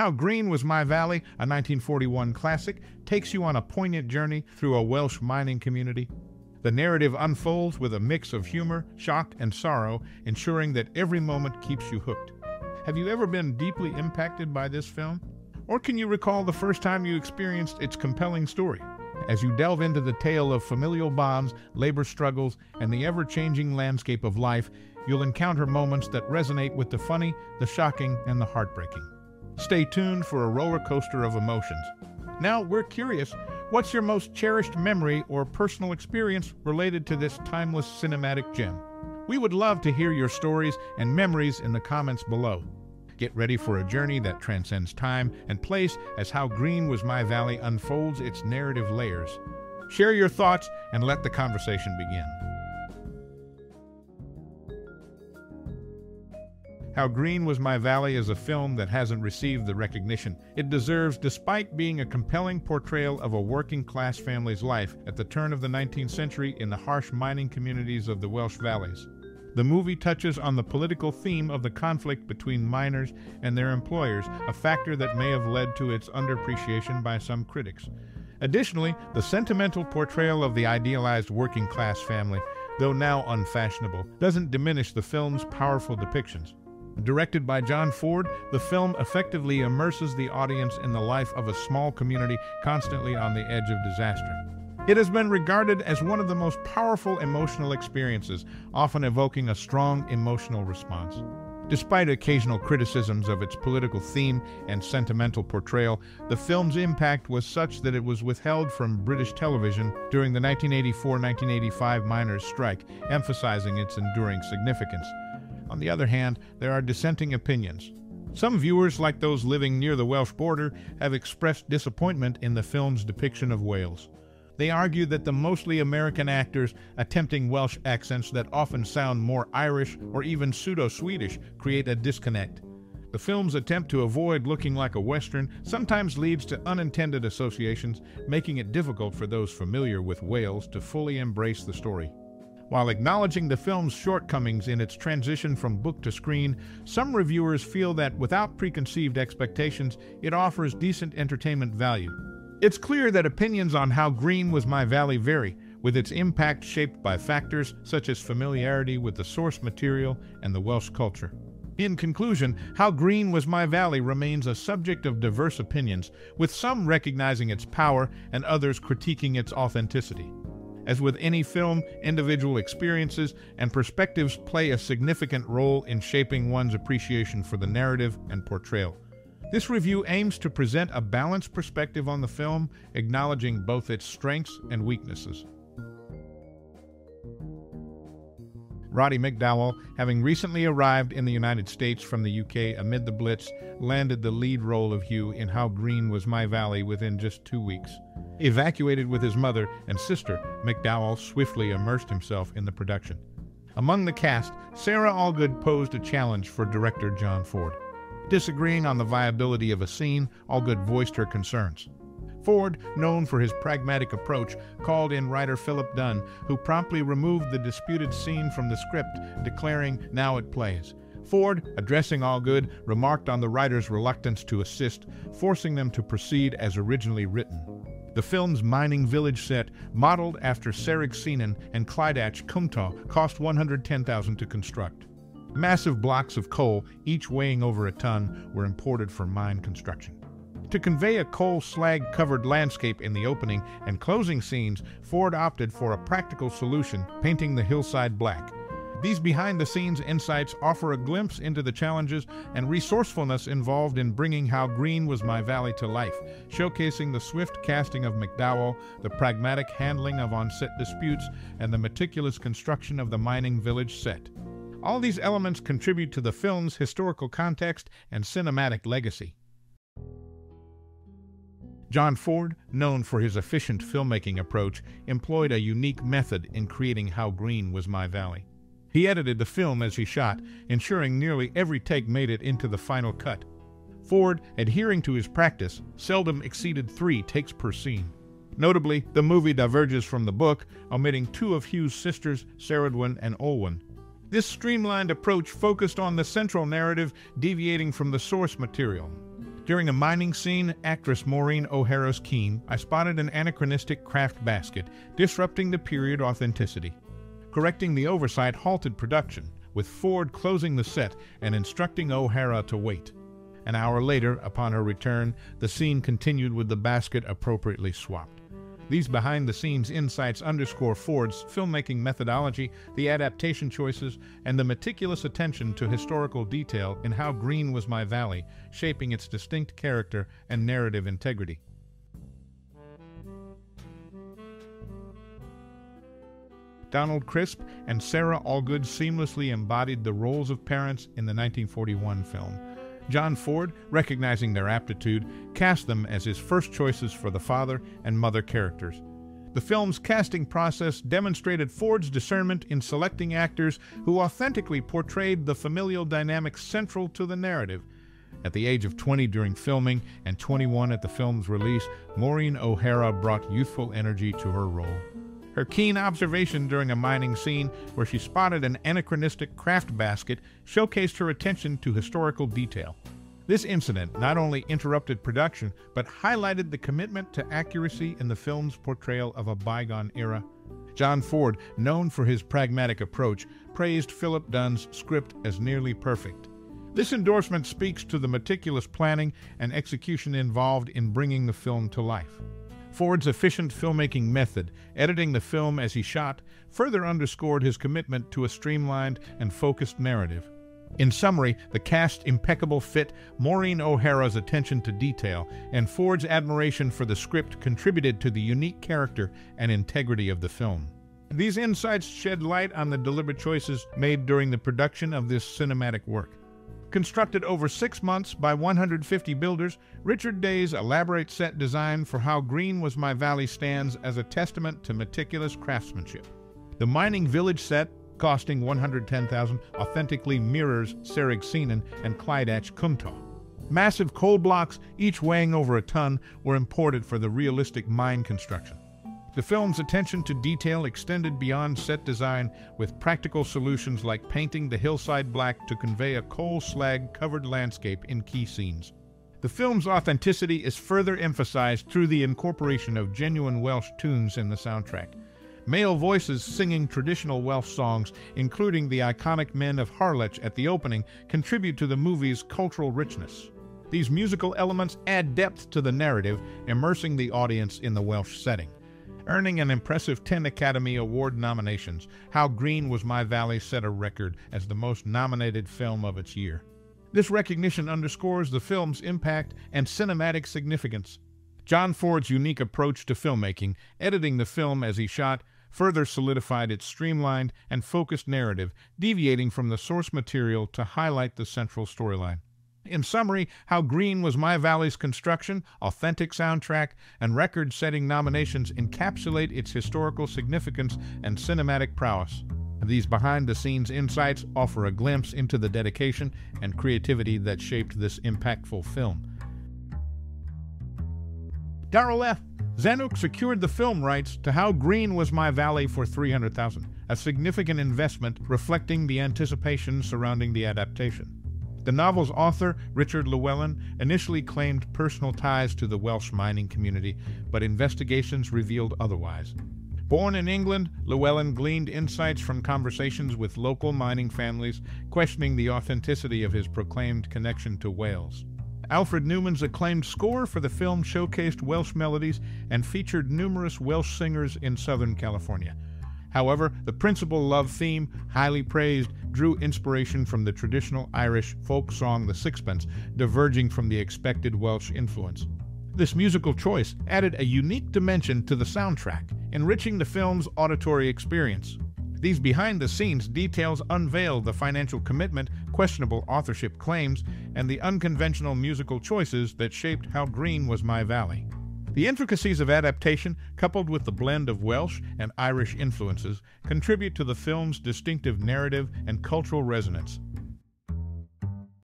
How Green Was My Valley, a 1941 classic, takes you on a poignant journey through a Welsh mining community. The narrative unfolds with a mix of humor, shock, and sorrow, ensuring that every moment keeps you hooked. Have you ever been deeply impacted by this film? Or can you recall the first time you experienced its compelling story? As you delve into the tale of familial bonds, labor struggles, and the ever changing landscape of life, you'll encounter moments that resonate with the funny, the shocking, and the heartbreaking. Stay tuned for a roller coaster of emotions. Now, we're curious what's your most cherished memory or personal experience related to this timeless cinematic gem? We would love to hear your stories and memories in the comments below. Get ready for a journey that transcends time and place as How Green Was My Valley unfolds its narrative layers. Share your thoughts and let the conversation begin. How Green Was My Valley is a film that hasn't received the recognition it deserves despite being a compelling portrayal of a working class family's life at the turn of the 19th century in the harsh mining communities of the Welsh Valleys. The movie touches on the political theme of the conflict between miners and their employers, a factor that may have led to its underappreciation by some critics. Additionally, the sentimental portrayal of the idealized working class family, though now unfashionable, doesn't diminish the film's powerful depictions. Directed by John Ford, the film effectively immerses the audience in the life of a small community constantly on the edge of disaster. It has been regarded as one of the most powerful emotional experiences, often evoking a strong emotional response. Despite occasional criticisms of its political theme and sentimental portrayal, the film's impact was such that it was withheld from British television during the 1984-1985 miners' strike, emphasizing its enduring significance. On the other hand, there are dissenting opinions. Some viewers, like those living near the Welsh border, have expressed disappointment in the film's depiction of Wales. They argue that the mostly American actors attempting Welsh accents that often sound more Irish or even pseudo-Swedish create a disconnect. The film's attempt to avoid looking like a Western sometimes leads to unintended associations, making it difficult for those familiar with Wales to fully embrace the story. While acknowledging the film's shortcomings in its transition from book to screen, some reviewers feel that without preconceived expectations, it offers decent entertainment value. It's clear that opinions on how green was my valley vary, with its impact shaped by factors such as familiarity with the source material and the Welsh culture. In conclusion, How Green Was My Valley remains a subject of diverse opinions, with some recognizing its power and others critiquing its authenticity. As with any film, individual experiences and perspectives play a significant role in shaping one's appreciation for the narrative and portrayal. This review aims to present a balanced perspective on the film, acknowledging both its strengths and weaknesses. Roddy McDowall, having recently arrived in the United States from the UK amid the Blitz, landed the lead role of Huw in How Green Was My Valley within just two weeks. Evacuated with his mother and sister, McDowall swiftly immersed himself in the production. Among the cast, Sara Allgood posed a challenge for director John Ford. Disagreeing on the viability of a scene, Allgood voiced her concerns. Ford, known for his pragmatic approach, called in writer Philip Dunne, who promptly removed the disputed scene from the script, declaring, Now it plays. Ford, addressing Allgood, remarked on the writer's reluctance to assist, forcing them to proceed as originally written. The film's mining village set, modeled after Cerrig and Clydach Cwmtawr, cost 110,000 to construct. Massive blocks of coal, each weighing over a ton, were imported for mine construction. To convey a coal slag covered landscape in the opening and closing scenes, Ford opted for a practical solution, painting the hillside black. These behind the scenes insights offer a glimpse into the challenges and resourcefulness involved in bringing How Green Was My Valley to life, showcasing the swift casting of McDowall, the pragmatic handling of on set disputes, and the meticulous construction of the mining village set. All these elements contribute to the film's historical context and cinematic legacy. John Ford, known for his efficient filmmaking approach, employed a unique method in creating How Green Was My Valley. He edited the film as he shot, ensuring nearly every take made it into the final cut. Ford, adhering to his practice, seldom exceeded three takes per scene. Notably, the movie diverges from the book, omitting two of Huw's sisters, Ceridwen and Olwen. This streamlined approach focused on the central narrative, deviating from the source material. During a mining scene, actress Maureen O'Hara's keen, I spotted an anachronistic craft basket, disrupting the period authenticity. Correcting the oversight halted production, with Ford closing the set and instructing O'Hara to wait. An hour later, upon her return, the scene continued with the basket appropriately swapped. These behind the scenes insights underscore Ford's filmmaking methodology, the adaptation choices, and the meticulous attention to historical detail in how green was my valley, shaping its distinct character and narrative integrity. Donald Crisp and Sara Allgood seamlessly embodied the roles of parents in the 1941 film. John Ford, recognizing their aptitude, cast them as his first choices for the father and mother characters. The film's casting process demonstrated Ford's discernment in selecting actors who authentically portrayed the familial dynamics central to the narrative. At the age of 20 during filming and 21 at the film's release, Maureen O'Hara brought youthful energy to her role. Her keen observation during a mining scene where she spotted an anachronistic craft basket showcased her attention to historical detail. This incident not only interrupted production, but highlighted the commitment to accuracy in the film's portrayal of a bygone era. John Ford, known for his pragmatic approach, praised Philip Dunne's script as nearly perfect. This endorsement speaks to the meticulous planning and execution involved in bringing the film to life. Ford's efficient filmmaking method, editing the film as he shot, further underscored his commitment to a streamlined and focused narrative. In summary, the cast's impeccable fit, Maureen O'Hara's attention to detail, and Ford's admiration for the script contributed to the unique character and integrity of the film. These insights shed light on the deliberate choices made during the production of this cinematic work. Constructed over six months by 150 builders, Richard Day's elaborate set design for How Green Was My Valley stands as a testament to meticulous craftsmanship. The mining village set, costing 110,000, authentically mirrors Carrigskeena and Clydach Cumtaw. Massive coal blocks, each weighing over a ton, were imported for the realistic mine construction. The film's attention to detail extended beyond set design with practical solutions like painting the hillside black to convey a coal slag covered landscape in key scenes. The film's authenticity is further emphasized through the incorporation of genuine Welsh tunes in the soundtrack. Male voices singing traditional Welsh songs, including the iconic Men of Harlech at the opening, contribute to the movie's cultural richness. These musical elements add depth to the narrative, immersing the audience in the Welsh setting. Earning an impressive 10 Academy Award nominations, How Green Was My Valley set a record as the most nominated film of its year. This recognition underscores the film's impact and cinematic significance. John Ford's unique approach to filmmaking, editing the film as he shot, further solidified its streamlined and focused narrative, deviating from the source material to highlight the central storyline. In summary, how green was My Valley's construction, authentic soundtrack, and record setting nominations encapsulate its historical significance and cinematic prowess. These behind the scenes insights offer a glimpse into the dedication and creativity that shaped this impactful film. Darryl F. Zanuck secured the film rights to How Green Was My Valley for 300,000, a significant investment reflecting the anticipation surrounding the adaptation. The novel's author, Richard Llewellyn, initially claimed personal ties to the Welsh mining community, but investigations revealed otherwise. Born in England, Llewellyn gleaned insights from conversations with local mining families, questioning the authenticity of his proclaimed connection to Wales. Alfred Newman's acclaimed score for the film showcased Welsh melodies and featured numerous Welsh singers in Southern California. However, the principal love theme, highly praised, drew inspiration from the traditional Irish folk song The Sixpence, diverging from the expected Welsh influence. This musical choice added a unique dimension to the soundtrack, enriching the film's auditory experience. These behind the scenes details unveil the financial commitment, questionable authorship claims, and the unconventional musical choices that shaped How Green Was My Valley. The intricacies of adaptation, coupled with the blend of Welsh and Irish influences, contribute to the film's distinctive narrative and cultural resonance.